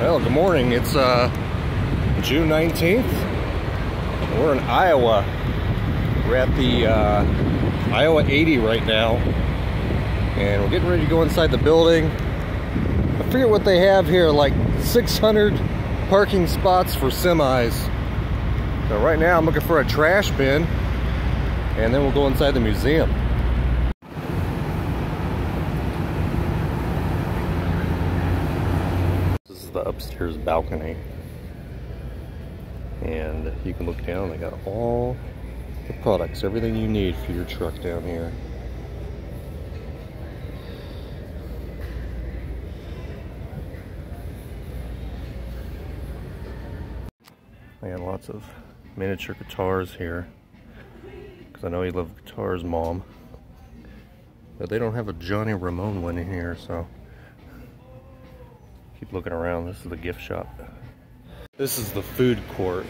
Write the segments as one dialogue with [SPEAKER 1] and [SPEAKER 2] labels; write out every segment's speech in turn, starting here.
[SPEAKER 1] Well, good morning. It's uh, June 19th. We're in Iowa. We're at the uh, Iowa 80 right now. And we're getting ready to go inside the building. I forget what they have here, like 600 parking spots for semis. So right now I'm looking for a trash bin. And then we'll go inside the museum. The upstairs balcony. And you can look down, they got all the products, everything you need for your truck down here. They got lots of miniature guitars here. Because I know you love guitars, Mom. But they don't have a Johnny Ramone one in here, so keep looking around. This is the gift shop. This is the food court.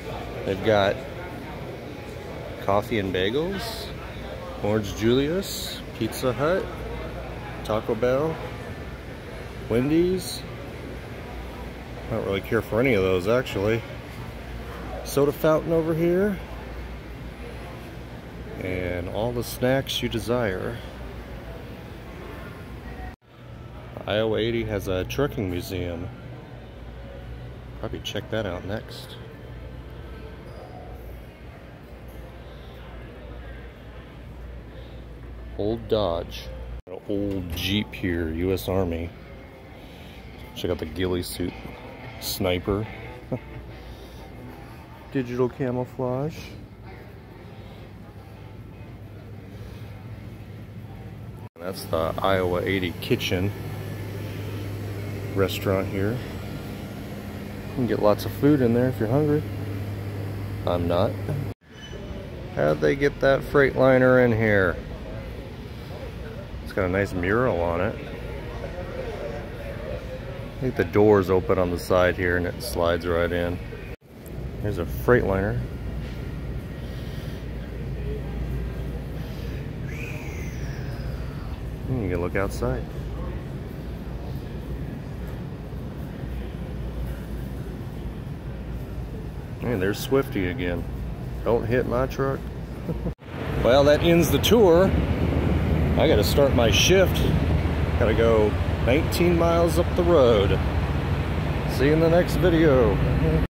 [SPEAKER 1] They've got coffee and bagels, Orange Julius, Pizza Hut, Taco Bell, Wendy's. I don't really care for any of those actually. Soda fountain over here. And all the snacks you desire. Iowa 80 has a trucking museum. Probably check that out next. Old Dodge. An old Jeep here, US Army. Check out the ghillie suit. Sniper. Digital camouflage. That's the Iowa 80 kitchen restaurant here. You can get lots of food in there if you're hungry. I'm not. How'd they get that Freightliner in here? It's got a nice mural on it. I think the door's open on the side here and it slides right in. Here's a Freightliner. You can look outside. And there's Swifty again. Don't hit my truck. well, that ends the tour. I gotta start my shift. Gotta go 19 miles up the road. See you in the next video.